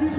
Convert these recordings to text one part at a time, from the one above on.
He's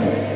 Amen.